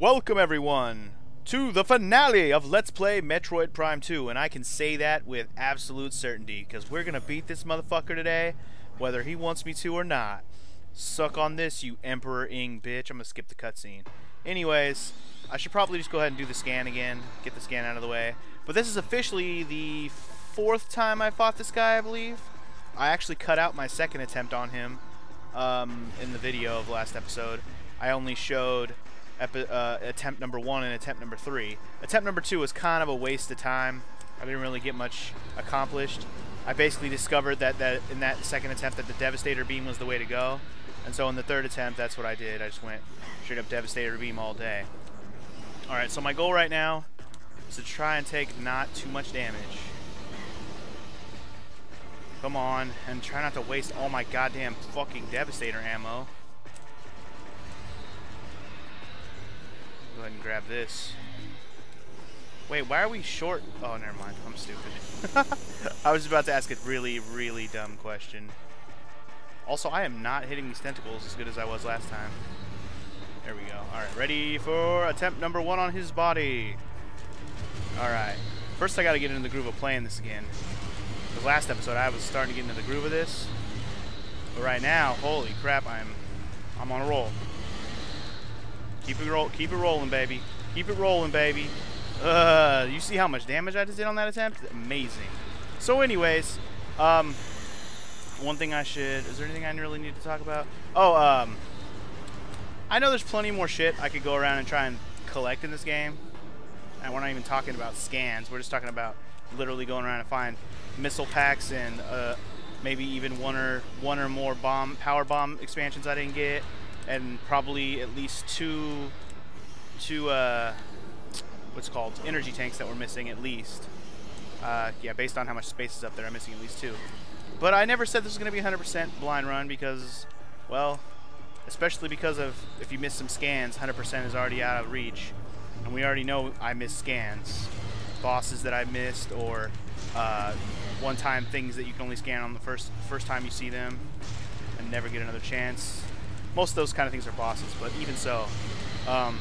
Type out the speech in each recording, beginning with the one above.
Welcome everyone to the finale of Let's Play Metroid Prime 2 and I can say that with absolute certainty because we're gonna beat this motherfucker today whether he wants me to or not. Suck on this you Emperor Ing bitch. I'm gonna skip the cutscene. Anyways, I should probably just go ahead and do the scan again, get the scan out of the way. But this is officially the fourth time I fought this guy I believe. I actually cut out my second attempt on him um, in the video of last episode. I only showed uh, attempt number one and attempt number three. Attempt number two was kind of a waste of time. I didn't really get much accomplished. I basically discovered that, that in that second attempt that the Devastator Beam was the way to go. And so in the third attempt, that's what I did. I just went straight up Devastator Beam all day. Alright, so my goal right now is to try and take not too much damage. Come on, and try not to waste all my goddamn fucking Devastator ammo. Go ahead and grab this. Wait, why are we short? Oh, never mind. I'm stupid. I was about to ask a really, really dumb question. Also, I am not hitting these tentacles as good as I was last time. There we go. Alright, ready for attempt number one on his body. Alright. First, I gotta get into the groove of playing this again. Because last episode, I was starting to get into the groove of this. But right now, holy crap, I'm, I'm on a roll. Keep it roll. Keep it rolling, baby. Keep it rolling, baby. Uh, you see how much damage I just did on that attempt? Amazing. So, anyways, um, one thing I should. Is there anything I really need to talk about? Oh, um, I know there's plenty more shit I could go around and try and collect in this game. And we're not even talking about scans. We're just talking about literally going around and find missile packs and uh, maybe even one or one or more bomb power bomb expansions I didn't get and probably at least two, two, uh, what's called energy tanks that we're missing at least. Uh, yeah, based on how much space is up there, I'm missing at least two. But I never said this was going to be 100% blind run because, well, especially because of if you miss some scans, 100% is already out of reach. And we already know I miss scans. Bosses that I missed or uh, one-time things that you can only scan on the first first time you see them and never get another chance most of those kind of things are bosses, but even so, um,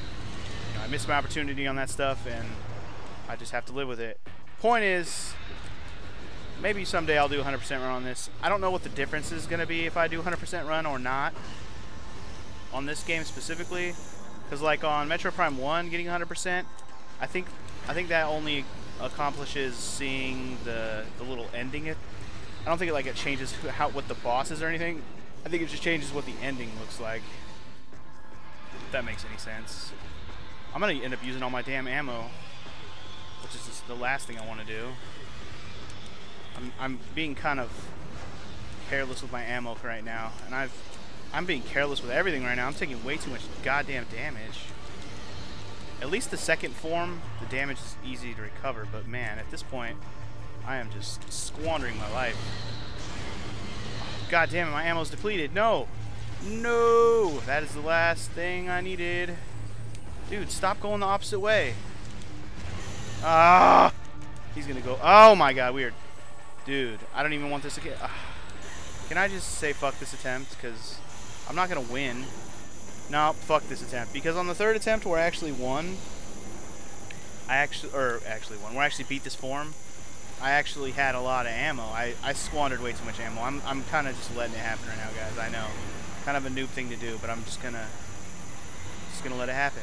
you know, I missed my opportunity on that stuff, and I just have to live with it. Point is, maybe someday I'll do 100% run on this. I don't know what the difference is going to be if I do 100% run or not on this game specifically, because like on Metroid Prime 1, getting 100%, I think I think that only accomplishes seeing the the little ending. It. I don't think it like it changes how what the boss is or anything. I think it just changes what the ending looks like. If that makes any sense. I'm going to end up using all my damn ammo, which is the last thing I want to do. I'm, I'm being kind of careless with my ammo right now, and I've I'm being careless with everything right now. I'm taking way too much goddamn damage. At least the second form, the damage is easy to recover, but man, at this point, I am just squandering my life. God damn it, my ammo's depleted. No! No! That is the last thing I needed. Dude, stop going the opposite way. Ah! He's gonna go. Oh my god, weird. Dude, I don't even want this again. Ah. Can I just say fuck this attempt? Because I'm not gonna win. No, fuck this attempt. Because on the third attempt where I actually won, I actually, or actually won, where I actually beat this form, I actually had a lot of ammo. I, I squandered way too much ammo. I'm, I'm kind of just letting it happen right now, guys. I know. Kind of a noob thing to do, but I'm just gonna just gonna let it happen.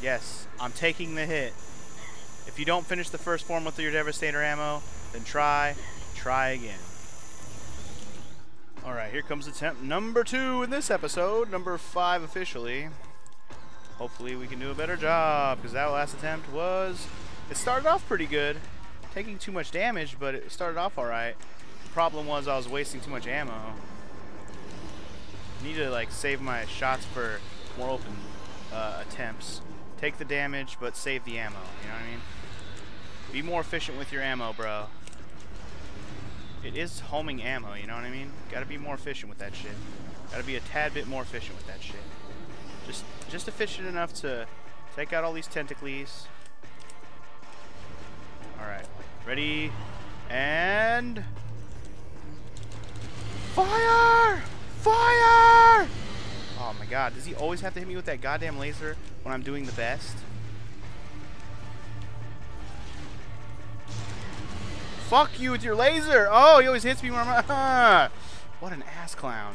Yes, I'm taking the hit. If you don't finish the first form with your Devastator ammo, then try, try again. Alright, here comes attempt number two in this episode, number five officially. Hopefully we can do a better job, because that last attempt was... It started off pretty good taking too much damage, but it started off alright. Problem was I was wasting too much ammo. Need to like save my shots for more open uh, attempts. Take the damage, but save the ammo. You know what I mean? Be more efficient with your ammo, bro. It is homing ammo, you know what I mean? Gotta be more efficient with that shit. Gotta be a tad bit more efficient with that shit. Just, just efficient enough to take out all these tentacles. Alright. Ready, and... Fire! Fire! Oh my god, does he always have to hit me with that goddamn laser when I'm doing the best? Fuck you with your laser! Oh, he always hits me when I'm... what an ass clown.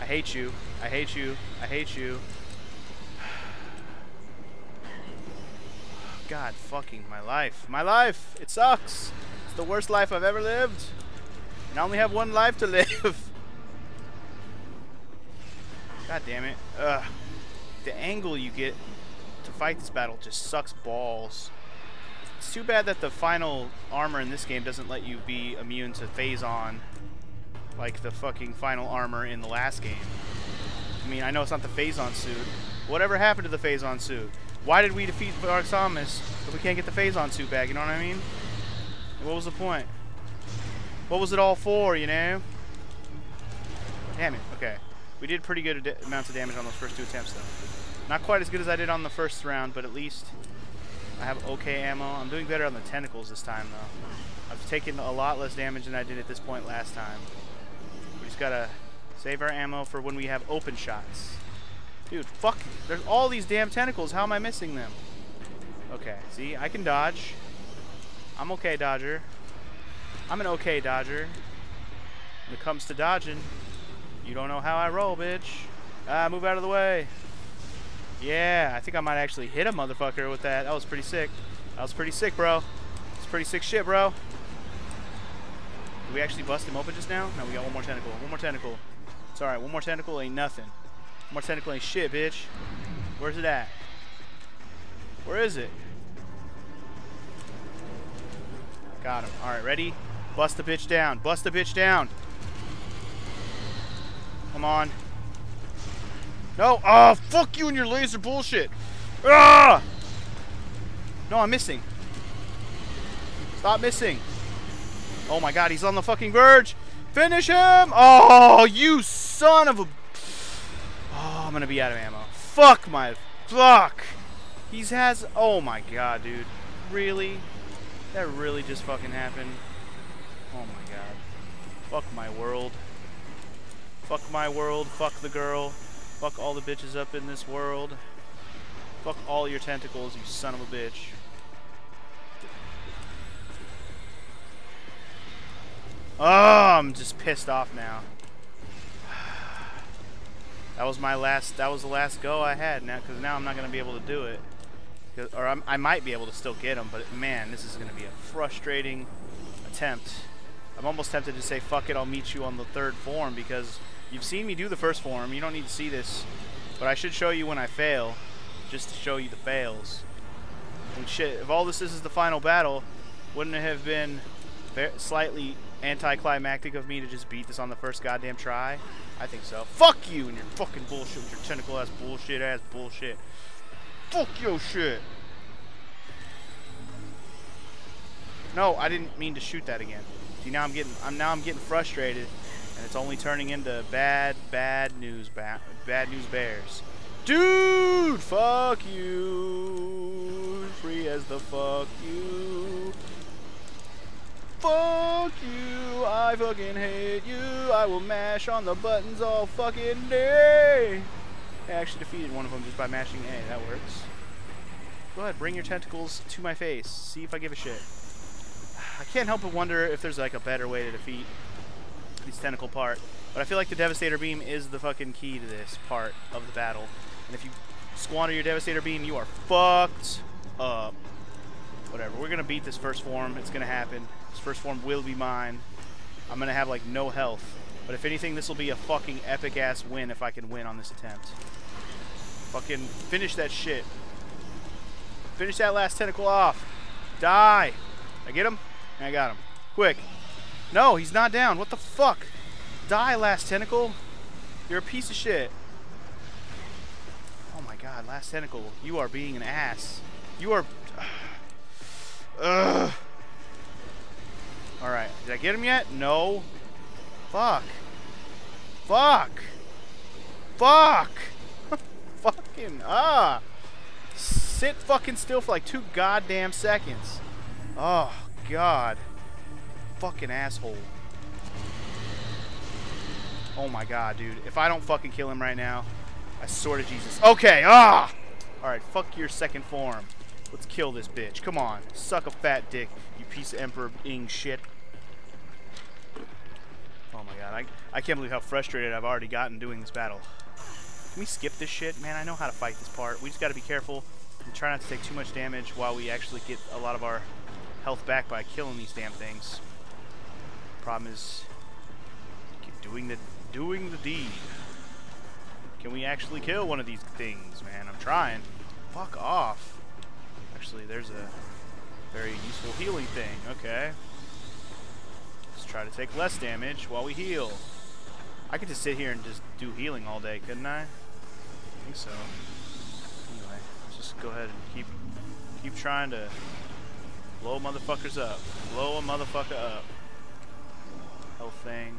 I hate you. I hate you. I hate you. God fucking my life. My life! It sucks! It's the worst life I've ever lived. And I only have one life to live. God damn it. Ugh. The angle you get to fight this battle just sucks balls. It's too bad that the final armor in this game doesn't let you be immune to Phazon like the fucking final armor in the last game. I mean, I know it's not the Phazon suit. Whatever happened to the Phazon suit? Why did we defeat Dark Samus if we can't get the Phazon suit back, you know what I mean? What was the point? What was it all for, you know? Damn it, okay. We did pretty good amounts of damage on those first two attempts, though. Not quite as good as I did on the first round, but at least I have okay ammo. I'm doing better on the tentacles this time, though. I've taken a lot less damage than I did at this point last time. We just gotta save our ammo for when we have open shots. Dude, fuck. There's all these damn tentacles. How am I missing them? Okay, see? I can dodge. I'm okay, Dodger. I'm an okay Dodger. When it comes to dodging, you don't know how I roll, bitch. Ah, move out of the way. Yeah, I think I might actually hit a motherfucker with that. That was pretty sick. That was pretty sick, bro. It's pretty sick shit, bro. Did we actually bust him open just now? No, we got one more tentacle. One more tentacle. It's alright. One more tentacle ain't nothing. More ain't shit, bitch. Where's it at? Where is it? Got him. Alright, ready? Bust the bitch down. Bust the bitch down. Come on. No. Oh, fuck you and your laser bullshit. Ah! No, I'm missing. Stop missing. Oh my god, he's on the fucking verge. Finish him! Oh, you son of a... Oh, I'm gonna be out of ammo. Fuck my... Fuck! He's has... Oh my god, dude. Really? That really just fucking happened? Oh my god. Fuck my world. Fuck my world. Fuck the girl. Fuck all the bitches up in this world. Fuck all your tentacles, you son of a bitch. Oh, I'm just pissed off now. That was my last, that was the last go I had now, because now I'm not going to be able to do it. Or I'm, i might be able to still get them, but man, this is going to be a frustrating attempt. I'm almost tempted to say, fuck it, I'll meet you on the third form, because You've seen me do the first form. You don't need to see this. But I should show you when I fail, just to show you the fails. And shit, if all this is, is the final battle, wouldn't it have been slightly anticlimactic of me to just beat this on the first goddamn try? I think so. Fuck you and your fucking bullshit with your tentacle ass bullshit ass bullshit. Fuck your shit. No, I didn't mean to shoot that again. See now I'm getting I'm now I'm getting frustrated and it's only turning into bad, bad news, ba bad news bears. Dude, fuck you. Free as the fuck you. Fuck you. I fucking hate you. I will mash on the buttons all fucking day. I actually defeated one of them just by mashing A. That works. Go ahead, bring your tentacles to my face. See if I give a shit. I can't help but wonder if there's like a better way to defeat this tentacle part. But I feel like the Devastator Beam is the fucking key to this part of the battle. And if you squander your Devastator Beam, you are fucked up. Whatever. We're going to beat this first form. It's going to happen. This first form will be mine. I'm going to have, like, no health. But if anything, this will be a fucking epic-ass win if I can win on this attempt. Fucking finish that shit. Finish that last tentacle off. Die. I get him? I got him. Quick. No, he's not down. What the fuck? Die, last tentacle. You're a piece of shit. Oh my god, last tentacle. You are being an ass. You are... Ugh. Alright, did I get him yet? No. Fuck. Fuck. Fuck. fucking, ah. Sit fucking still for like two goddamn seconds. Oh, God fucking asshole. Oh my god, dude. If I don't fucking kill him right now, I swear to Jesus. Okay, ah! Alright, fuck your second form. Let's kill this bitch. Come on. Suck a fat dick, piece of Emperor Ing shit. Oh my god, I, I can't believe how frustrated I've already gotten doing this battle. Can we skip this shit? Man, I know how to fight this part. We just gotta be careful and try not to take too much damage while we actually get a lot of our health back by killing these damn things. Problem is, keep doing the doing the deed. Can we actually kill one of these things, man? I'm trying. Fuck off. Actually, there's a very useful healing thing. Okay. Let's try to take less damage while we heal. I could just sit here and just do healing all day, couldn't I? I think so. Anyway, let's just go ahead and keep keep trying to blow motherfuckers up. Blow a motherfucker up. Health thing.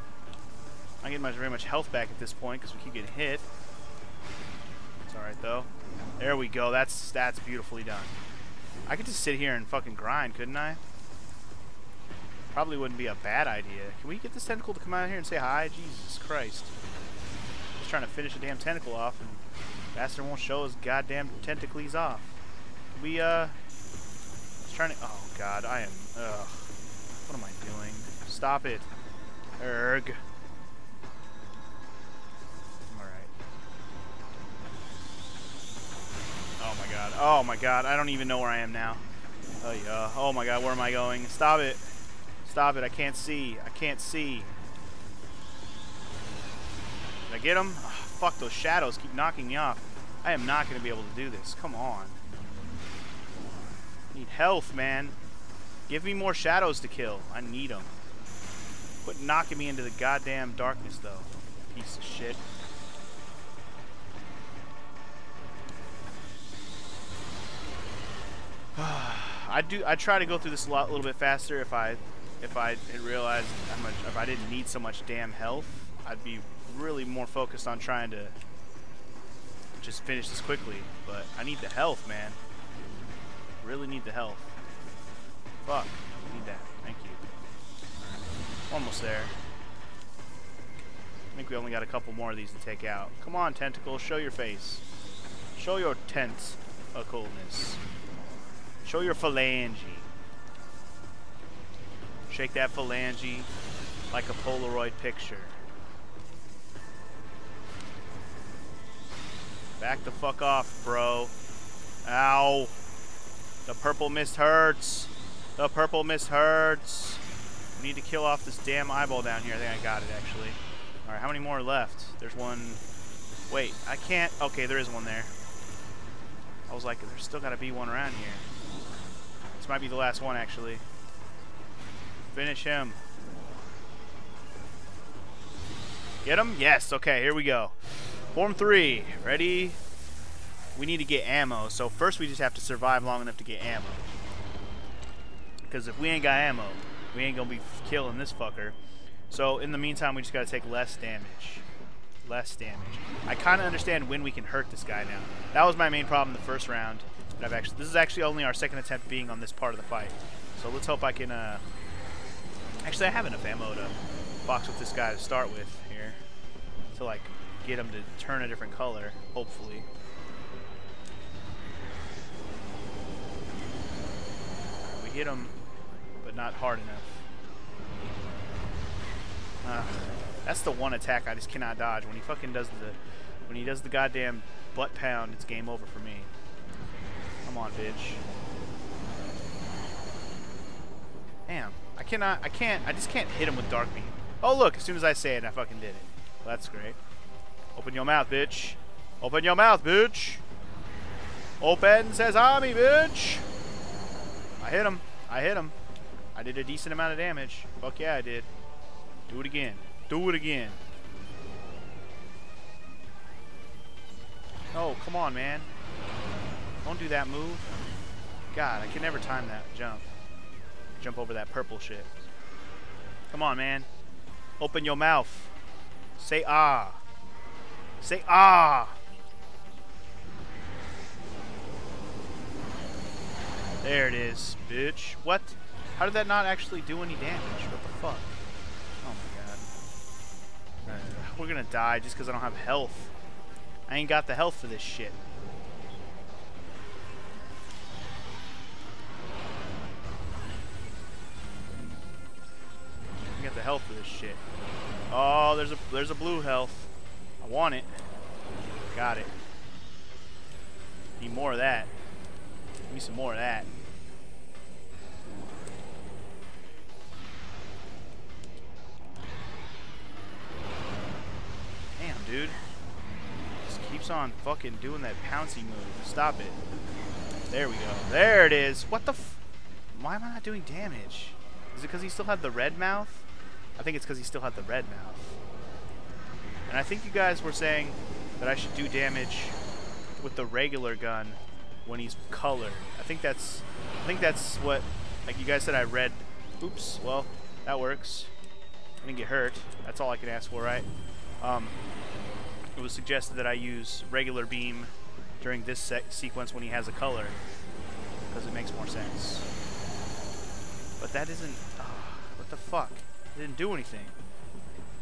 I get much very much health back at this point because we keep getting hit. It's alright though. There we go. That's that's beautifully done. I could just sit here and fucking grind, couldn't I? Probably wouldn't be a bad idea. Can we get this tentacle to come out here and say hi? Jesus Christ. Just trying to finish a damn tentacle off and bastard won't show his goddamn tentacles off. We uh just trying to oh god, I am ugh. What am I doing? Stop it. Erg. Oh my god. Oh my god. I don't even know where I am now. Oh yeah. Oh my god. Where am I going? Stop it. Stop it. I can't see. I can't see. Did I get him? Oh, fuck, those shadows keep knocking me off. I am not going to be able to do this. Come on. I need health, man. Give me more shadows to kill. I need them. Quit knocking me into the goddamn darkness, though. Piece of shit. I do. I try to go through this a lot, a little bit faster. If I, if I had realized how much, if I didn't need so much damn health, I'd be really more focused on trying to just finish this quickly. But I need the health, man. Really need the health. Fuck. Need that. Thank you. Almost there. I think we only got a couple more of these to take out. Come on, tentacle, show your face. Show your tent a coolness. Show your phalange. Shake that phalange like a Polaroid picture. Back the fuck off, bro. Ow. The purple mist hurts. The purple mist hurts. We need to kill off this damn eyeball down here. I think I got it, actually. Alright, how many more left? There's one... Wait, I can't... Okay, there is one there. I was like, there's still got to be one around here. Might be the last one, actually. Finish him. Get him? Yes. Okay, here we go. Form 3. Ready? We need to get ammo. So first we just have to survive long enough to get ammo. Because if we ain't got ammo, we ain't going to be killing this fucker. So in the meantime, we just got to take less damage. Less damage. I kind of understand when we can hurt this guy now. That was my main problem the first round. I've actually this is actually only our second attempt being on this part of the fight. So let's hope I can uh actually I have enough ammo to box with this guy to start with here. To like get him to turn a different color, hopefully. We hit him, but not hard enough. Uh, that's the one attack I just cannot dodge. When he fucking does the when he does the goddamn butt pound, it's game over for me. Come on, bitch. Damn. I cannot, I can't, I just can't hit him with Dark Beam. Oh, look, as soon as I say it, I fucking did it. Well, that's great. Open your mouth, bitch. Open your mouth, bitch. Open sesame, bitch. I hit him. I hit him. I did a decent amount of damage. Fuck yeah, I did. Do it again. Do it again. Oh, come on, man. Don't do that move. God, I can never time that jump. Jump over that purple shit. Come on, man. Open your mouth. Say ah. Say ah. There it is, bitch. What? How did that not actually do any damage? What the fuck? Oh my god. we're gonna die just because I don't have health. I ain't got the health for this shit. I got the health for this shit. Oh, there's a there's a blue health. I want it. Got it. Need more of that. Give me some more of that. Damn, dude. Just keeps on fucking doing that pouncy move. Stop it. There we go. There it is. What the Why am I not doing damage? Is it because he still had the red mouth? I think it's because he still had the red mouth. And I think you guys were saying that I should do damage with the regular gun when he's colored. I think that's I think that's what like you guys said I read oops, well, that works. I didn't get hurt. That's all I can ask for, right? Um, it was suggested that I use regular beam during this sequence when he has a color because it makes more sense. But that isn't oh, what the fuck? It didn't do anything.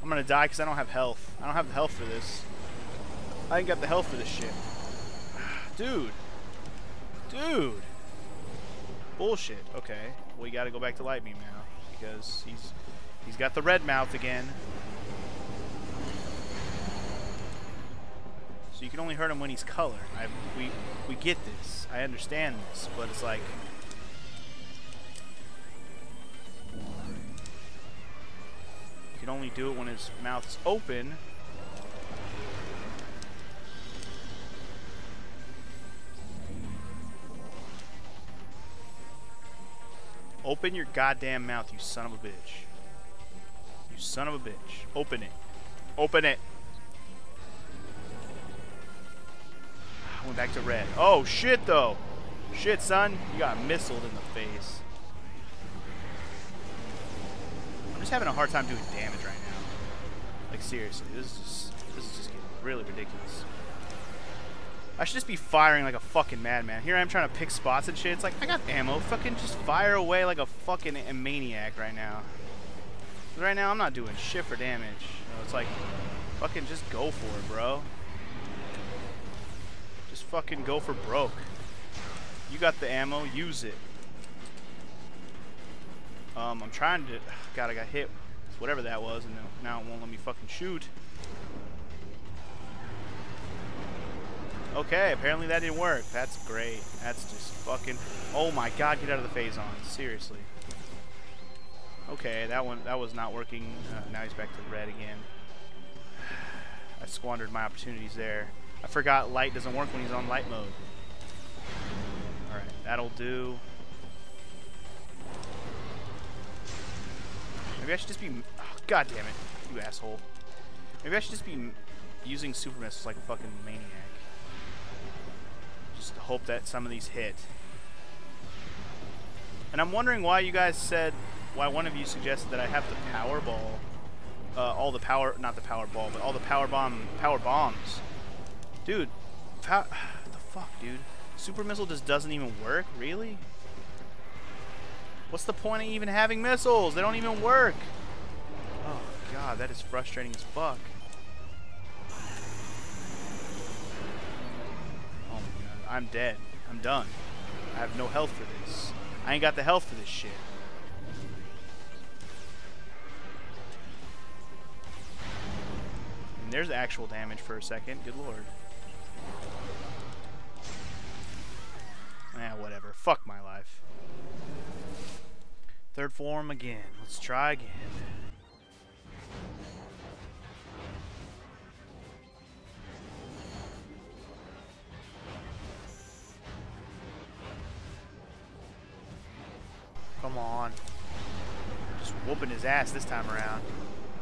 I'm gonna die because I don't have health. I don't have the health for this. I ain't got the health for this shit. Dude. Dude. Bullshit. Okay. We gotta go back to light beam now. Because he's he's got the red mouth again. So you can only hurt him when he's colored. I, we we get this. I understand this, but it's like can only do it when his mouth is open. Open your goddamn mouth, you son of a bitch. You son of a bitch. Open it. Open it. I went back to red. Oh, shit, though. Shit, son. You got missiled in the face. Just having a hard time doing damage right now. Like, seriously. This is just, this is just getting really ridiculous. I should just be firing like a fucking madman. Here I am trying to pick spots and shit. It's like, I got ammo. Fucking just fire away like a fucking maniac right now. Right now, I'm not doing shit for damage. You know, it's like, fucking just go for it, bro. Just fucking go for broke. You got the ammo, use it. Um, I'm trying to... God, I got hit. Whatever that was, and now it won't let me fucking shoot. Okay, apparently that didn't work. That's great. That's just fucking... Oh my god, get out of the Phazon. Seriously. Okay, that one that was not working. Uh, now he's back to red again. I squandered my opportunities there. I forgot light doesn't work when he's on light mode. Alright, that'll do. Maybe I should just be... Oh, god damn it, you asshole. Maybe I should just be using super missiles like a fucking maniac just hope that some of these hit. And I'm wondering why you guys said, why one of you suggested that I have the power ball, uh, all the power, not the power ball, but all the power bomb, power bombs. Dude, pow the fuck, dude? Super missile just doesn't even work, really? What's the point of even having missiles? They don't even work. Oh god, that is frustrating as fuck. Oh, my God. I'm dead. I'm done. I have no health for this. I ain't got the health for this shit. And there's actual damage for a second. Good lord. Yeah, whatever. Fuck my life. Third form again. Let's try again. Come on. Just whooping his ass this time around.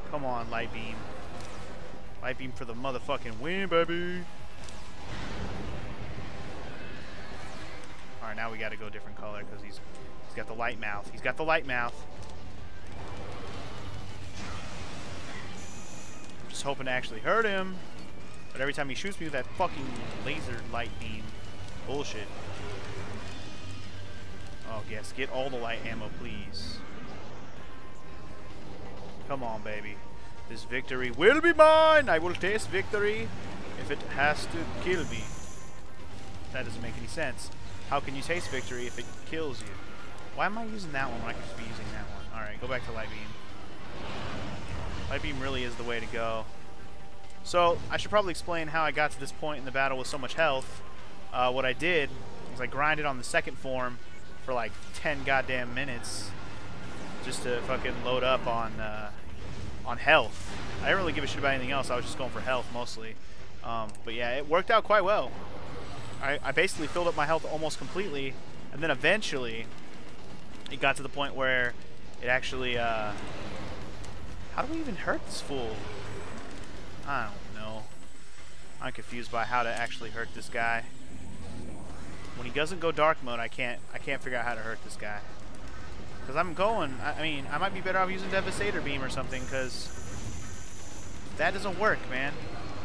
Come on, Light Beam. Light Beam for the motherfucking win, baby. Alright, now we gotta go different color because he's he's got the light mouth. He's got the light mouth. I'm just hoping to actually hurt him. But every time he shoots me with that fucking laser light beam, bullshit. Oh, yes. Get all the light ammo, please. Come on, baby. This victory will be mine! I will taste victory if it has to kill me. That doesn't make any sense. How can you taste victory if it kills you? Why am I using that one when I could just be using that one? Alright, go back to Light Beam. Light Beam really is the way to go. So, I should probably explain how I got to this point in the battle with so much health. Uh, what I did was I grinded on the second form for like 10 goddamn minutes just to fucking load up on uh, on health. I didn't really give a shit about anything else. I was just going for health mostly. Um, but yeah, it worked out quite well. I, I basically filled up my health almost completely, and then eventually it got to the point where it actually, uh, how do we even hurt this fool? I don't know. I'm confused by how to actually hurt this guy. When he doesn't go dark mode, I can't, I can't figure out how to hurt this guy. Because I'm going, I, I mean, I might be better off using Devastator Beam or something, because that doesn't work, man.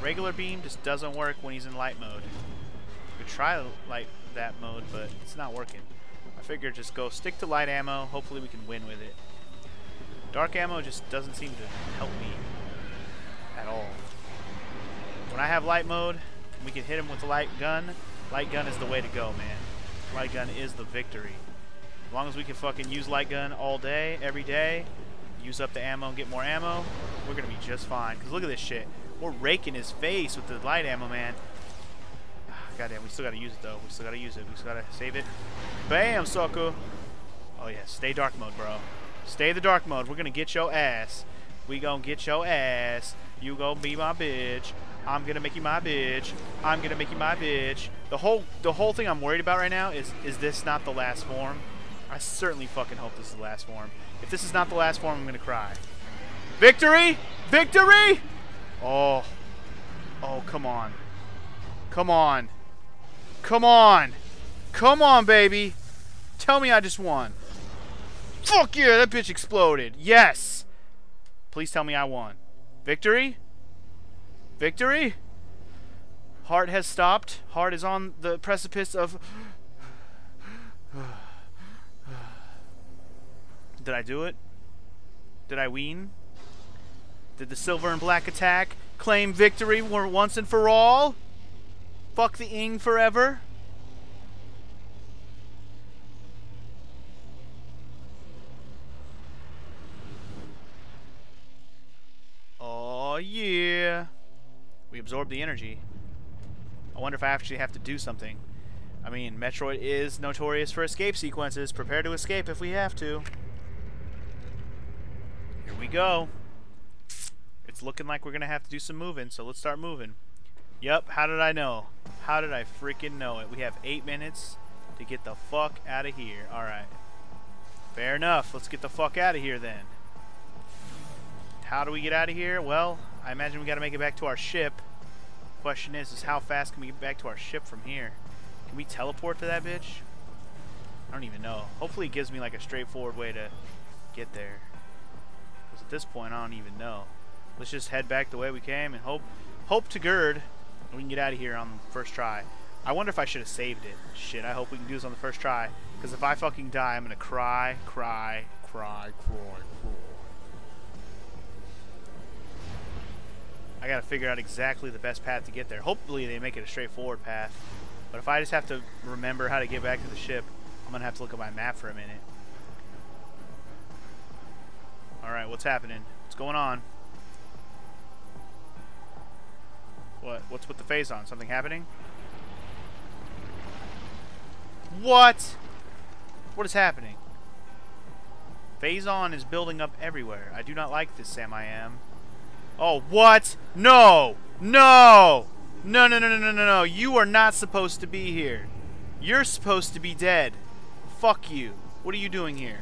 Regular Beam just doesn't work when he's in light mode. Could try light that mode, but it's not working. I figure just go stick to light ammo. Hopefully we can win with it. Dark ammo just doesn't seem to help me at all. When I have light mode, we can hit him with the light gun. Light gun is the way to go, man. Light gun is the victory. As long as we can fucking use light gun all day, every day, use up the ammo and get more ammo, we're gonna be just fine. Cause look at this shit. We're raking his face with the light ammo, man. Goddamn, we still gotta use it though. We still gotta use it. We still gotta save it. Bam, sucker. Oh yeah, stay dark mode, bro. Stay the dark mode. We're gonna get your ass. We gonna get your ass. You gonna be my bitch. I'm gonna make you my bitch. I'm gonna make you my bitch. The whole the whole thing I'm worried about right now is is this not the last form? I certainly fucking hope this is the last form. If this is not the last form, I'm gonna cry. Victory! Victory! Oh. Oh, come on. Come on. Come on. Come on, baby. Tell me I just won. Fuck yeah, that bitch exploded. Yes. Please tell me I won. Victory? Victory? Heart has stopped. Heart is on the precipice of... Did I do it? Did I win? Did the silver and black attack claim victory once and for all? Fuck the ing forever? Oh yeah. We absorb the energy. I wonder if I actually have to do something. I mean, Metroid is notorious for escape sequences. Prepare to escape if we have to. Here we go. It's looking like we're going to have to do some moving, so let's start moving. Yep, how did I know? How did I freaking know it? We have eight minutes to get the fuck out of here. Alright. Fair enough. Let's get the fuck out of here then. How do we get out of here? Well, I imagine we got to make it back to our ship. Question is, is how fast can we get back to our ship from here? Can we teleport to that bitch? I don't even know. Hopefully it gives me like a straightforward way to get there. Because at this point, I don't even know. Let's just head back the way we came and hope hope to gird we can get out of here on the first try. I wonder if I should have saved it. Shit, I hope we can do this on the first try. Because if I fucking die, I'm going to cry, cry, cry, cry, cry. I got to figure out exactly the best path to get there. Hopefully they make it a straightforward path. But if I just have to remember how to get back to the ship, I'm going to have to look at my map for a minute. Alright, what's happening? What's going on? What? What's with the Phazon? Something happening? What? What is happening? Phazon is building up everywhere. I do not like this, Sam I am. Oh, what? No! No! No, no, no, no, no, no, no. You are not supposed to be here. You're supposed to be dead. Fuck you. What are you doing here?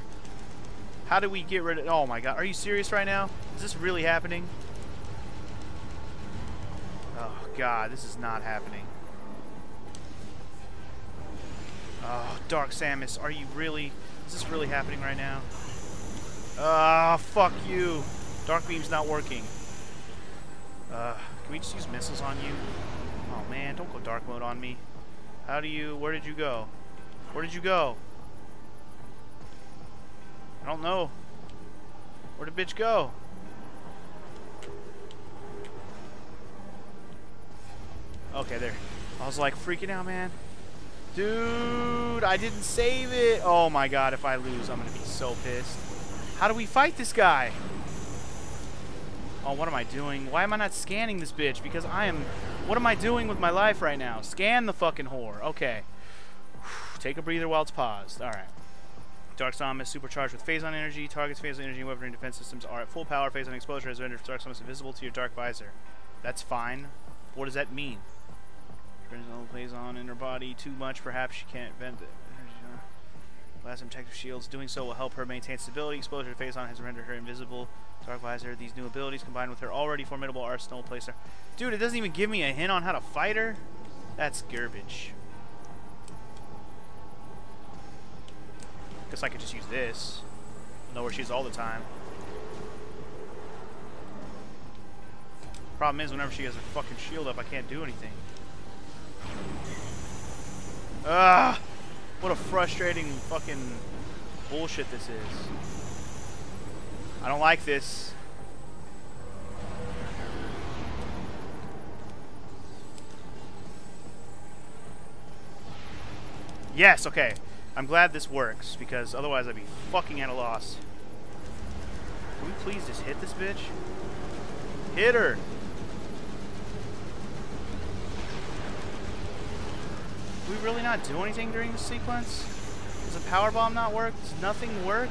How do we get rid of... Oh, my God. Are you serious right now? Is this really happening? God, this is not happening. Oh, Dark Samus, are you really... Is this really happening right now? Ah, uh, fuck you. Dark Beam's not working. Uh, can we just use missiles on you? Oh man, don't go dark mode on me. How do you... Where did you go? Where did you go? I don't know. Where'd did bitch go? Okay, there. I was like freaking out, man. Dude, I didn't save it. Oh my god, if I lose, I'm going to be so pissed. How do we fight this guy? Oh, what am I doing? Why am I not scanning this bitch? Because I am... What am I doing with my life right now? Scan the fucking whore. Okay. Take a breather while it's paused. Alright. Dark Samus is supercharged with Phazon energy. Target's Phazon energy and weaponry defense systems are at full power. Phazon exposure has rendered Dark Samus invisible to your dark visor. That's fine. What does that mean? Original Phazon in her body too much. Perhaps she can't vent it. Uh, plasma protective shields. Doing so will help her maintain stability. Exposure to Phazon has rendered her invisible. Dark Visor. These new abilities combined with her already formidable arsenal place her. Dude, it doesn't even give me a hint on how to fight her. That's garbage. Guess I could just use this. Know where she's all the time. Problem is, whenever she has her fucking shield up, I can't do anything. Ah! What a frustrating fucking bullshit this is. I don't like this. Yes, okay. I'm glad this works, because otherwise I'd be fucking at a loss. Can we please just hit this bitch? Hit her! We really not do anything during the sequence? Does the power bomb not work? Does nothing work?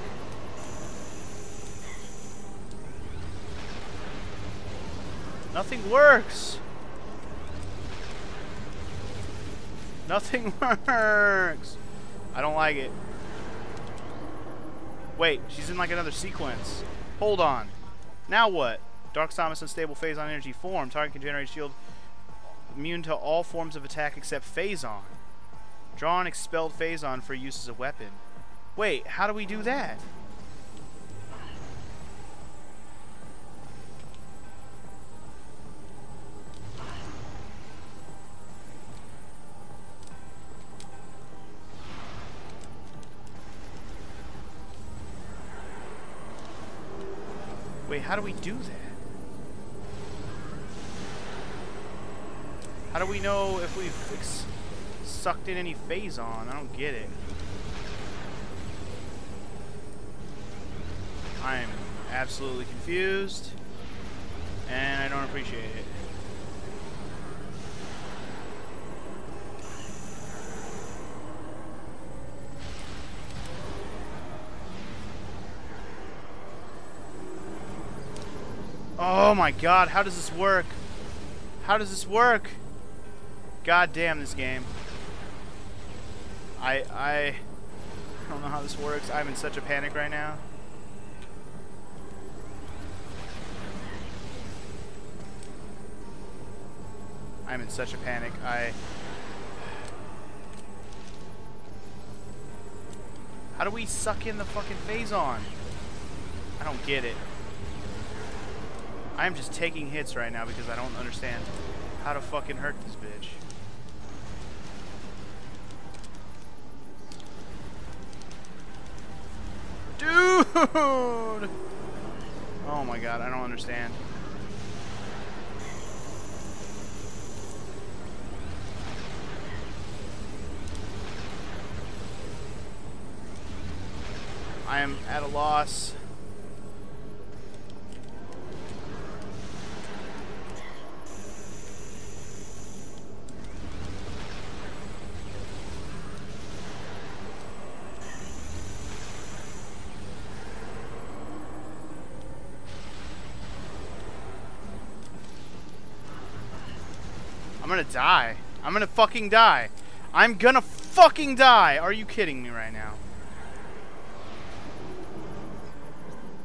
Nothing works! Nothing works! I don't like it. Wait, she's in like another sequence. Hold on. Now what? Dark Samus unstable Phazon energy form. Target can generate shield immune to all forms of attack except Phazon. Draw an expelled Phazon for use as a weapon. Wait, how do we do that? Wait, how do we do that? How do we know if we've sucked in any Phazon. I don't get it. I'm absolutely confused, and I don't appreciate it. Oh my god, how does this work? How does this work? God damn this game. I, I don't know how this works. I'm in such a panic right now. I'm in such a panic. I... How do we suck in the fucking Phazon? I don't get it. I'm just taking hits right now because I don't understand how to fucking hurt this bitch. Dude! Oh my god, I don't understand. I am at a loss. I'm gonna die. I'm gonna fucking die. I'm gonna fucking die. Are you kidding me right now?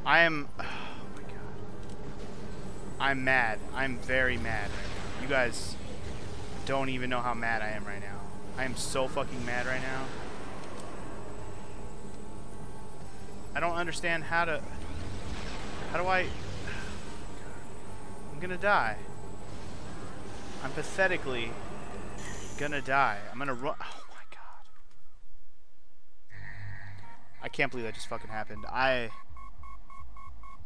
I am... Oh my god. I'm mad. I'm very mad. You guys don't even know how mad I am right now. I am so fucking mad right now. I don't understand how to... How do I... I'm gonna die. I'm pathetically gonna die. I'm gonna run. Oh my god. I can't believe that just fucking happened. I.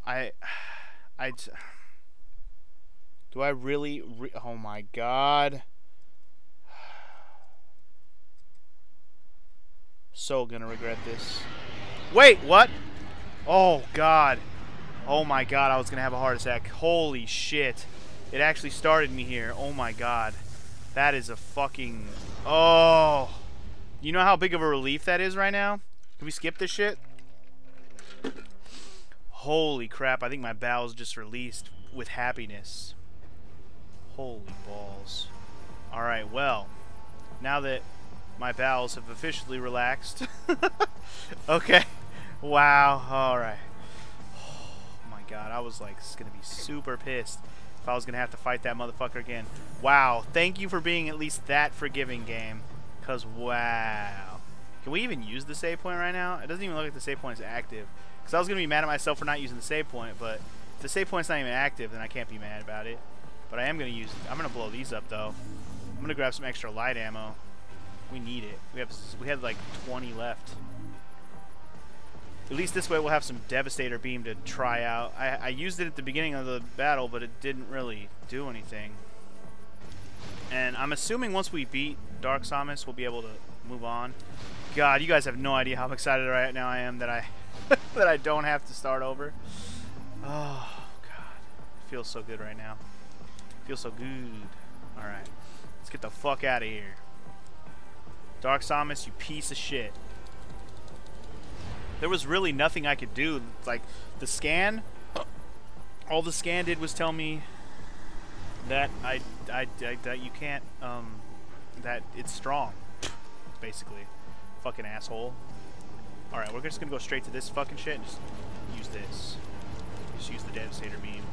I. I. Do I really. Re oh my god. So gonna regret this. Wait, what? Oh god. Oh my god, I was gonna have a heart attack. Holy shit. It actually started me here. Oh, my God. That is a fucking... Oh. You know how big of a relief that is right now? Can we skip this shit? Holy crap, I think my bowels just released with happiness. Holy balls. Alright, well, now that my bowels have officially relaxed. okay. Wow, alright. Oh my god, I was like it's gonna be super pissed I was gonna have to fight that motherfucker again. Wow, thank you for being at least that forgiving game. Cause wow. Can we even use the save point right now? It doesn't even look like the save point is active. Because I was going to be mad at myself for not using the save point, but if the save point's not even active, then I can't be mad about it. But I am going to use... I'm going to blow these up, though. I'm going to grab some extra light ammo. We need it. We have we had like 20 left. At least this way we'll have some Devastator Beam to try out. I, I used it at the beginning of the battle, but it didn't really do anything. And I'm assuming once we beat Dark Samus, we'll be able to move on. God, you guys have no idea how excited right now I am that I that I don't have to start over. Oh, God. It feels so good right now. It feels so good. Alright. Let's get the fuck out of here. Dark Samus, you piece of shit. There was really nothing I could do. Like, the scan, all the scan did was tell me that I, I, I that you can't, um, that it's strong, basically. Fucking asshole. Alright, we're just gonna go straight to this fucking shit and just use this. Just use the Devastator Beam.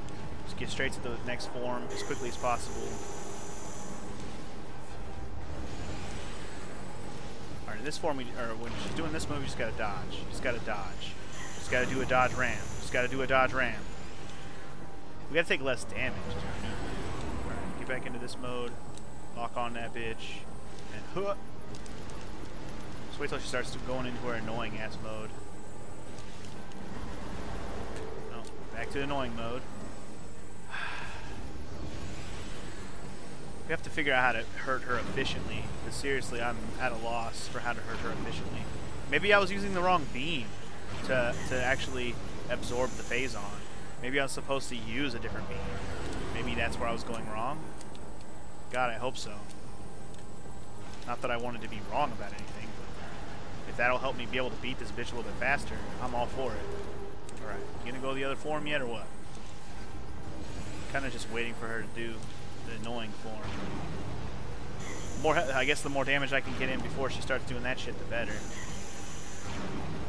Just get straight to the next form as quickly as possible. This form, or when she's doing this move, you just gotta dodge. You just gotta dodge. Just gotta do a dodge ram. Just gotta do a dodge ram. We gotta take less damage. Alright, get back into this mode. Lock on that bitch. And huh! Just wait till she starts to going into her annoying ass mode. No, back to annoying mode. We have to figure out how to hurt her efficiently. Because seriously, I'm at a loss for how to hurt her efficiently. Maybe I was using the wrong beam to, to actually absorb the Phazon. Maybe I was supposed to use a different beam. Maybe that's where I was going wrong. God, I hope so. Not that I wanted to be wrong about anything but if that'll help me be able to beat this bitch a little bit faster, I'm all for it. Alright, you gonna go the other form yet or what? Kind of just waiting for her to do annoying form. More, I guess the more damage I can get in before she starts doing that shit, the better.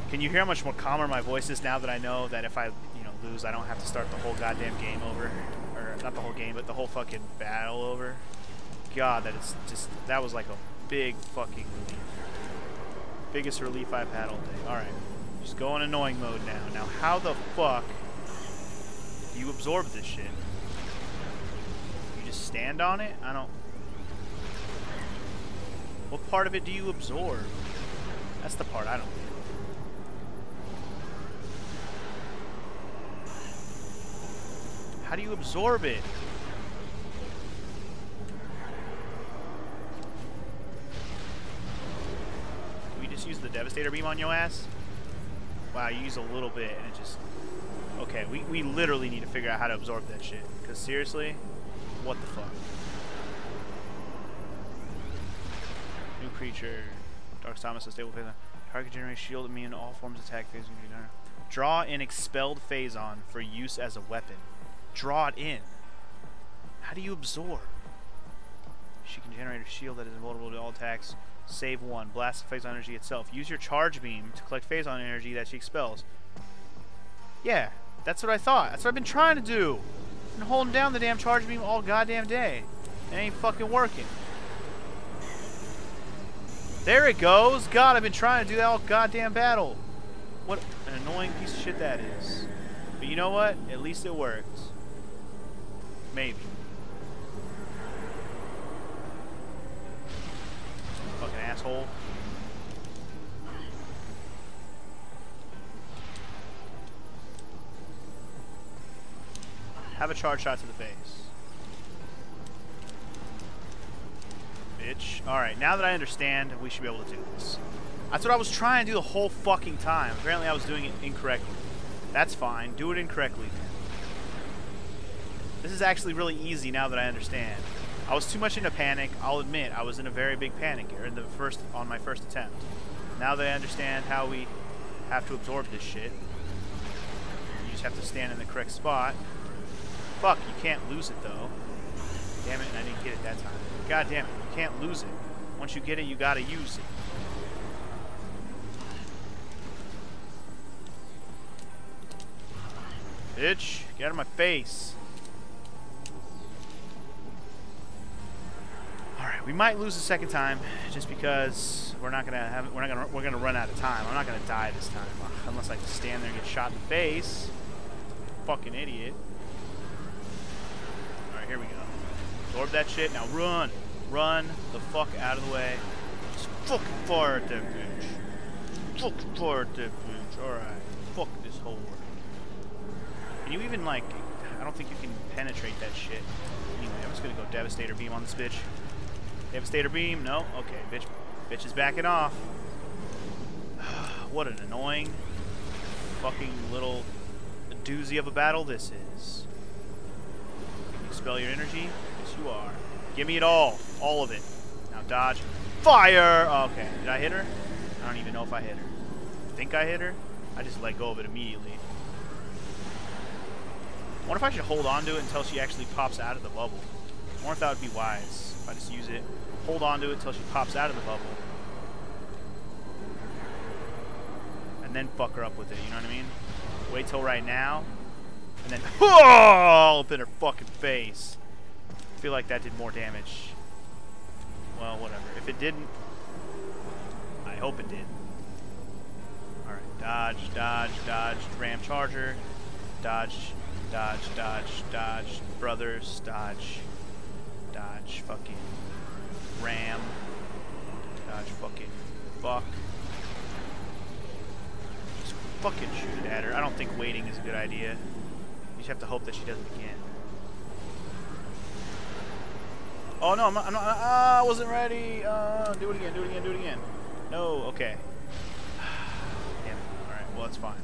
Can you hear how much more calmer my voice is now that I know that if I, you know, lose, I don't have to start the whole goddamn game over? Or, not the whole game, but the whole fucking battle over? God, that is just, that was like a big fucking relief biggest relief I've had all day. Alright. Just go in annoying mode now. Now, how the fuck do you absorb this shit? Stand on it? I don't... What part of it do you absorb? That's the part I don't get. How do you absorb it? Can we just use the Devastator Beam on your ass? Wow, you use a little bit and it just... Okay, we, we literally need to figure out how to absorb that shit. Because seriously, what the fuck? New creature. Dark Samus, a stable phase. Target generates shield immune all forms of attack phase. Draw an expelled Phazon for use as a weapon. Draw it in. How do you absorb? She can generate a shield that is invulnerable to all attacks Save one. Blast the Phazon energy itself. Use your charge beam to collect Phazon energy that she expels. Yeah, that's what I thought. That's what I've been trying to do. Been holding down the damn charge beam all goddamn day. It ain't fucking working. There it goes. God, I've been trying to do that all goddamn battle. What an annoying piece of shit that is. But you know what? At least it works. Maybe. Fucking asshole. Have a charge shot to the face. Bitch. Alright, now that I understand, we should be able to do this. That's what I was trying to do the whole fucking time. Apparently I was doing it incorrectly. That's fine. Do it incorrectly. This is actually really easy now that I understand. I was too much in a panic. I'll admit I was in a very big panic here in the first on my first attempt. Now that I understand how we have to absorb this shit, you just have to stand in the correct spot. Fuck, you can't lose it though. Damn it, I didn't get it that time. God damn it, you can't lose it. Once you get it, you gotta use it. Bitch, get out of my face. Alright, we might lose a second time just because we're not gonna have we're not gonna we're gonna run out of time. I'm not gonna die this time unless I just stand there and get shot in the face. Fucking idiot. Alright, here we go. Absorb that shit. Now run. Run the fuck out of the way. Just fucking fire at that bitch. Fucking fire at that bitch. Alright. Fuck this whole world. Can you even, like... I don't think you can penetrate that shit. Anyway, I'm just gonna go Devastator Beam on this bitch. Devastator Beam? No? Okay, bitch. Bitch is backing off. what an annoying fucking little doozy of a battle this is. Spell your energy? Yes, you are. Give me it all. All of it. Now dodge. Fire! Okay, did I hit her? I don't even know if I hit her. Think I hit her? I just let go of it immediately. I wonder if I should hold on to it until she actually pops out of the bubble. I wonder if that would be wise. If I just use it, hold on to it until she pops out of the bubble. And then fuck her up with it, you know what I mean? Wait till right now. And then, oh, up in her fucking face. I feel like that did more damage. Well, whatever. If it didn't, I hope it did. Alright, dodge, dodge, dodge, ram charger, dodge, dodge, dodge, dodge, brothers, dodge, dodge, fucking ram, dodge, fucking fuck. Just fucking shoot at her. I don't think waiting is a good idea. Just have to hope that she doesn't again. Oh no, I'm not, I'm not, uh, I wasn't ready. Uh, do it again, do it again, do it again. No, okay. Damn it. Alright, well, that's fine.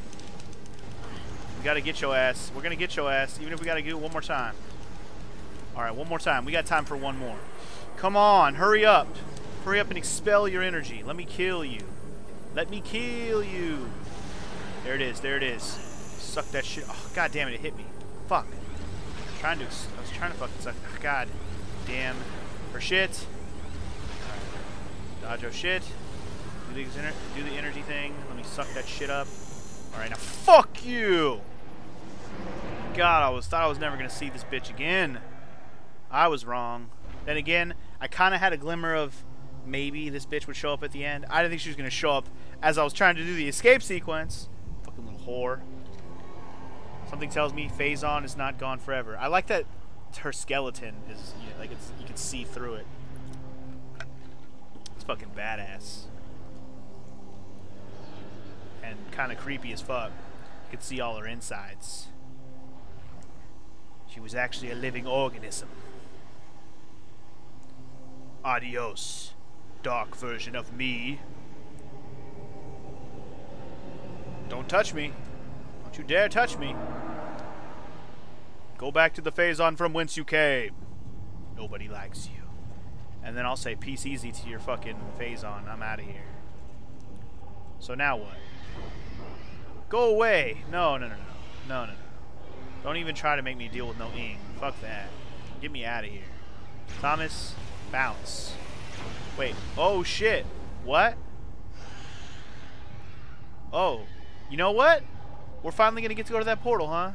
We gotta get your ass. We're gonna get your ass, even if we gotta do it one more time. Alright, one more time. We got time for one more. Come on, hurry up. Hurry up and expel your energy. Let me kill you. Let me kill you. There it is, there it is. Suck that shit. Oh, god damn it, it hit me. Fuck. I was trying to, I was trying to fucking suck. Oh, god damn her shit. Dodge shit. Do the, do the energy thing. Let me suck that shit up. Alright, now fuck you! God, I was thought I was never gonna see this bitch again. I was wrong. Then again, I kind of had a glimmer of maybe this bitch would show up at the end. I didn't think she was gonna show up as I was trying to do the escape sequence. Fucking little whore. Something tells me Phazon is not gone forever. I like that her skeleton is you know, like it's you can see through it. It's fucking badass. And kind of creepy as fuck. You can see all her insides. She was actually a living organism. Adios, dark version of me. Don't touch me. Don't you dare touch me. Go back to the Phazon from whence you came. Nobody likes you. And then I'll say peace easy to your fucking Phazon. I'm out of here. So now what? Go away. No, no, no, no. No, no, no. Don't even try to make me deal with no Ing. Fuck that. Get me out of here. Samus, bounce. Wait. Oh, shit. What? Oh. You know what? We're finally going to get to go to that portal, huh?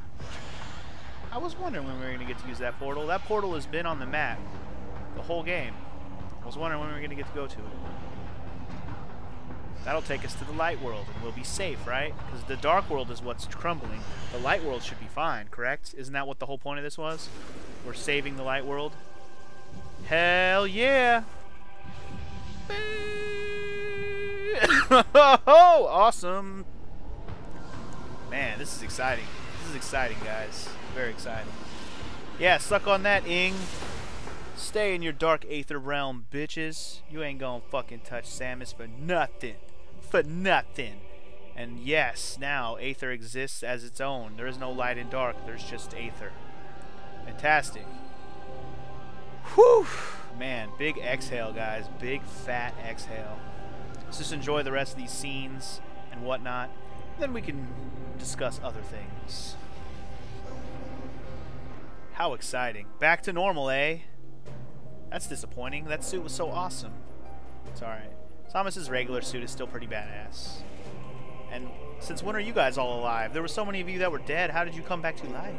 I was wondering when we were going to get to use that portal. That portal has been on the map the whole game. I was wondering when we were going to get to go to it. That'll take us to the light world, and we'll be safe, right? Because the dark world is what's crumbling. The light world should be fine, correct? Isn't that what the whole point of this was? We're saving the light world? Hell yeah! awesome! Man, this is exciting. This is exciting, guys. Very exciting. Yeah, suck on that, Ing. Stay in your dark aether realm, bitches. You ain't gonna fucking touch Samus for nothing. for nothing. And yes, now Aether exists as its own. There is no light and dark, there's just Aether. Fantastic. Whew! Man, big exhale, guys. Big fat exhale. Let's just enjoy the rest of these scenes and whatnot. Then we can discuss other things. How exciting. Back to normal, eh? That's disappointing. That suit was so awesome. It's alright. Samus's regular suit is still pretty badass. And since when are you guys all alive? There were so many of you that were dead. How did you come back to life?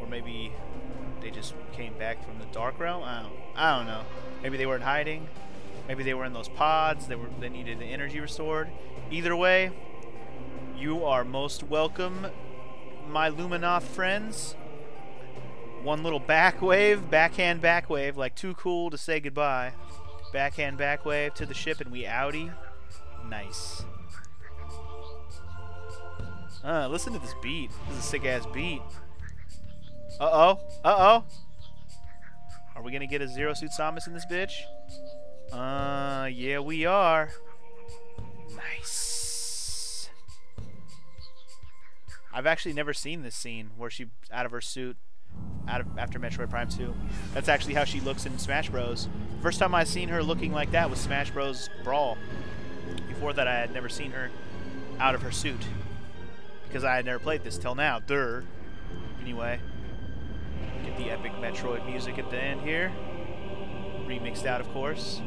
Or maybe they just came back from the dark realm? I don't, I don't know. Maybe they were in hiding. Maybe they were in those pods. They were they needed the energy restored. Either way, you are most welcome, my Luminoth friends. One little back wave, backhand back wave, like too cool to say goodbye. Backhand back wave to the ship and we outie. Nice. Uh, listen to this beat. This is a sick ass beat. Uh-oh. Uh-oh. Are we gonna get a Zero Suit Samus in this bitch? Uh, yeah we are. Nice. I've actually never seen this scene where she's out of her suit out of after Metroid Prime 2. That's actually how she looks in Smash Bros. First time I seen her looking like that was Smash Bros. Brawl. Before that, I had never seen her out of her suit because I had never played this till now. Durr. Anyway, get the epic Metroid music at the end here, remixed out, of course.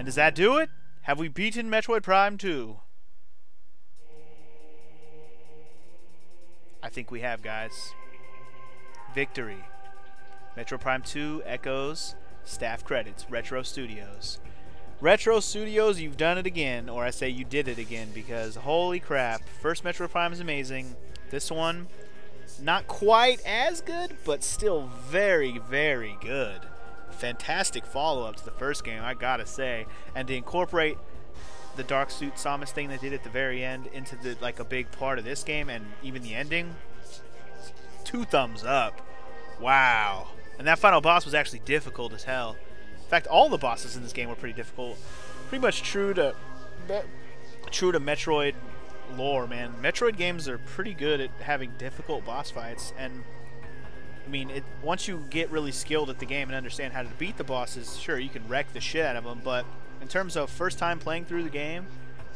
And does that do it? Have we beaten Metroid Prime 2? I think we have, guys. Victory. Metroid Prime 2 Echoes staff credits Retro Studios. Retro Studios, you've done it again, or I say you did it again because holy crap, first Metroid Prime is amazing. This one, not quite as good, but still very, very good. Fantastic follow up to the first game, I gotta say. And to incorporate the Dark Suit Samus thing they did at the very end into the like a big part of this game and even the ending. Two thumbs up. Wow. And that final boss was actually difficult as hell. In fact, all the bosses in this game were pretty difficult. Pretty much true to true to Metroid lore, man. Metroid games are pretty good at having difficult boss fights and I mean, it, once you get really skilled at the game and understand how to beat the bosses, sure, you can wreck the shit out of them, but in terms of first time playing through the game,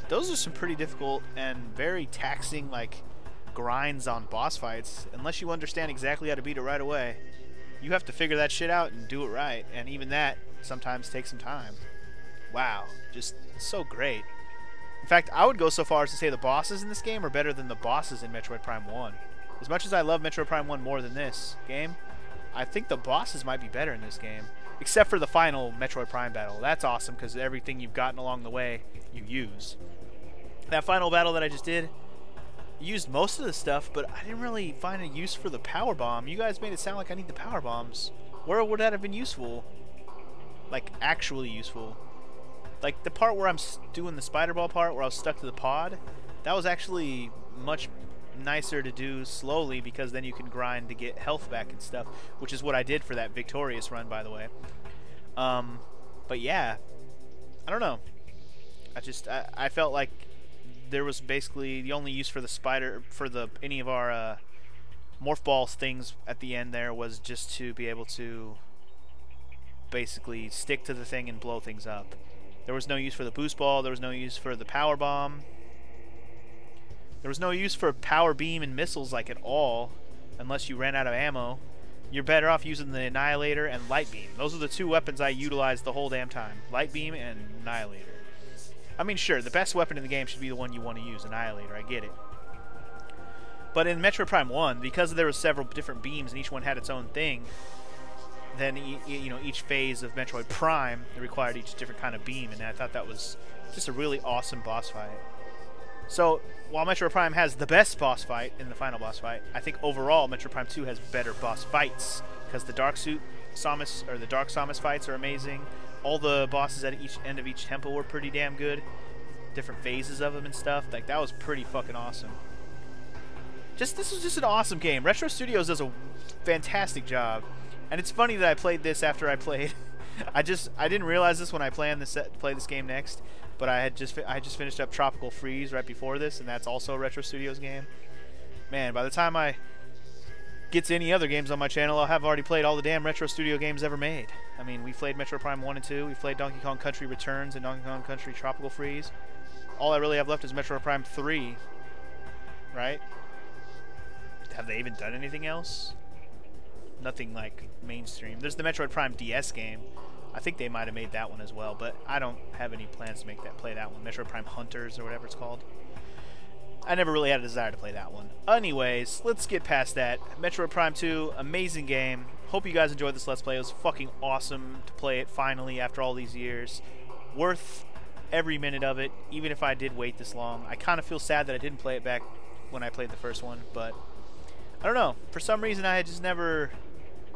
those are some pretty difficult and very taxing like grinds on boss fights. Unless you understand exactly how to beat it right away, you have to figure that shit out and do it right. And even that sometimes takes some time. Wow, just so great. In fact, I would go so far as to say the bosses in this game are better than the bosses in Metroid Prime 1. As much as I love Metroid Prime 1 more than this game, I think the bosses might be better in this game except for the final Metroid Prime battle. That's awesome because everything you've gotten along the way you use. That final battle that I just did used most of the stuff, but I didn't really find a use for the power bomb. You guys made it sound like I need the power bombs. Where would that have been useful? Like actually useful. Like the part where I'm doing the spider ball part where I was stuck to the pod, that was actually much nicer to do slowly because then you can grind to get health back and stuff, which is what I did for that victorious run, by the way. Um, but yeah, I don't know. I just I, I felt like there was basically the only use for the spider for the any of our uh, morph balls things at the end there was just to be able to basically stick to the thing and blow things up. There was no use for the boost ball. There was no use for the power bomb. There was no use for power beam and missiles like at all, unless you ran out of ammo. You're better off using the Annihilator and Light Beam. Those are the two weapons I utilized the whole damn time. Light Beam and Annihilator. I mean, sure, the best weapon in the game should be the one you want to use, Annihilator, I get it. But in Metroid Prime 1, because there were several different beams and each one had its own thing, then you know each phase of Metroid Prime required each different kind of beam, and I thought that was just a really awesome boss fight. So while Metroid Prime has the best boss fight in the final boss fight, I think overall Metroid Prime 2 has better boss fights because the Dark Suit Samus or the Dark Samus fights are amazing. All the bosses at each end of each temple were pretty damn good. Different phases of them and stuff. Like that was pretty fucking awesome. Just this was just an awesome game. Retro Studios does a fantastic job. And it's funny that I played this after I played I just I didn't realize this when I planned this play this game next, but I had just I just finished up Tropical Freeze right before this, and that's also a Retro Studios game. Man, by the time I get to any other games on my channel, I'll have already played all the damn Retro Studio games ever made. I mean, we played Metroid Prime 1 and 2, we played Donkey Kong Country Returns and Donkey Kong Country Tropical Freeze. All I really have left is Metroid Prime 3, right? Have they even done anything else? Nothing like mainstream. There's the Metroid Prime DS game. I think they might have made that one as well, but I don't have any plans to make that play that one. Metroid Prime Hunters or whatever it's called. I never really had a desire to play that one. Anyways, let's get past that. Metroid Prime 2, amazing game. Hope you guys enjoyed this Let's Play. It was fucking awesome to play it finally after all these years. Worth every minute of it, even if I did wait this long. I kind of feel sad that I didn't play it back when I played the first one, but I don't know. For some reason, I had just never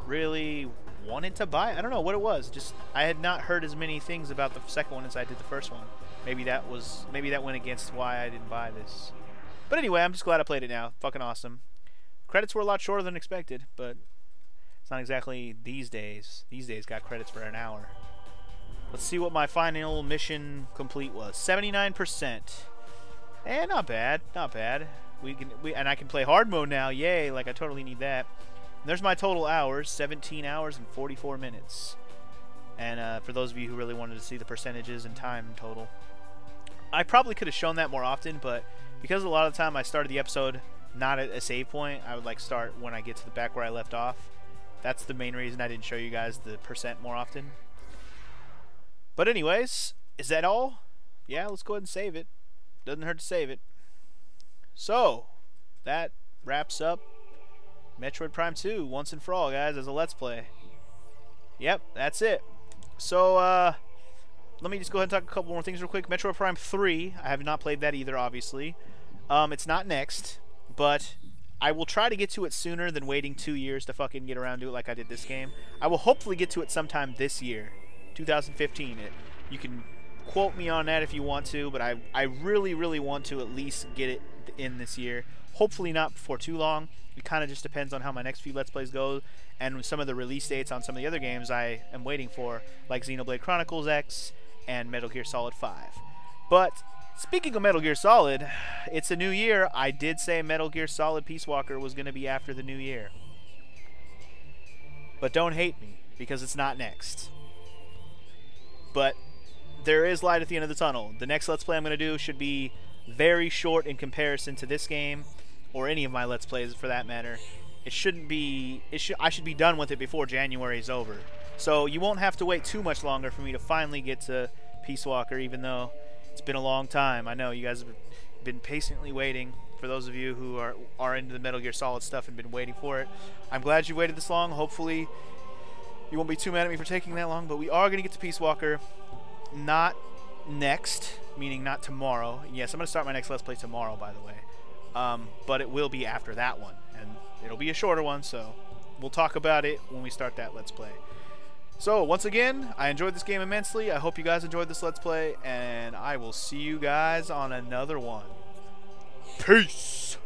really wanted to buy. I don't know what it was. Just I had not heard as many things about the second one as I did the first one. Maybe that was maybe that went against why I didn't buy this. But anyway, I'm just glad I played it now. Fucking awesome. Credits were a lot shorter than expected, but it's not exactly these days. These days got credits for an hour. Let's see what my final mission complete was. 79%. Eh, not bad. Not bad. We can we and I can play hard mode now. Yay, like I totally need that. There's my total hours, 17 hours and 44 minutes. And uh, for those of you who really wanted to see the percentages and time total. I probably could have shown that more often, but because a lot of the time I started the episode not at a save point, I would like start when I get to the back where I left off. That's the main reason I didn't show you guys the percent more often. But anyways, is that all? Yeah, let's go ahead and save it. Doesn't hurt to save it. So, that wraps up Metroid Prime 2 once and for all, guys, as a Let's Play. Yep, that's it. So, uh, let me just go ahead and talk a couple more things real quick. Metroid Prime 3, I have not played that either, obviously. Um, it's not next, but I will try to get to it sooner than waiting two years to fucking get around to it like I did this game. I will hopefully get to it sometime this year, 2015. It, you can quote me on that if you want to, but I, I really, really want to at least get it in this year. Hopefully not before too long. It kind of just depends on how my next few Let's Plays go and some of the release dates on some of the other games I am waiting for, like Xenoblade Chronicles X and Metal Gear Solid 5. But speaking of Metal Gear Solid, it's a new year. I did say Metal Gear Solid Peace Walker was going to be after the new year. But don't hate me, because it's not next. But there is light at the end of the tunnel. The next Let's Play I'm going to do should be very short in comparison to this game, or any of my Let's Plays for that matter. It shouldn't be. It should. I should be done with it before January is over. So you won't have to wait too much longer for me to finally get to Peace Walker, even though it's been a long time. I know you guys have been patiently waiting. For those of you who are are into the Metal Gear Solid stuff and been waiting for it, I'm glad you waited this long. Hopefully, you won't be too mad at me for taking that long. But we are going to get to Peace Walker, not next, meaning not tomorrow. Yes, I'm going to start my next Let's Play tomorrow, by the way. Um, but it will be after that one, and it'll be a shorter one, so we'll talk about it when we start that Let's Play. So, once again, I enjoyed this game immensely. I hope you guys enjoyed this Let's Play, and I will see you guys on another one. Peace!